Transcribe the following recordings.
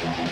Yeah.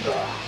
있습니다.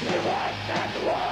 He wants and wants.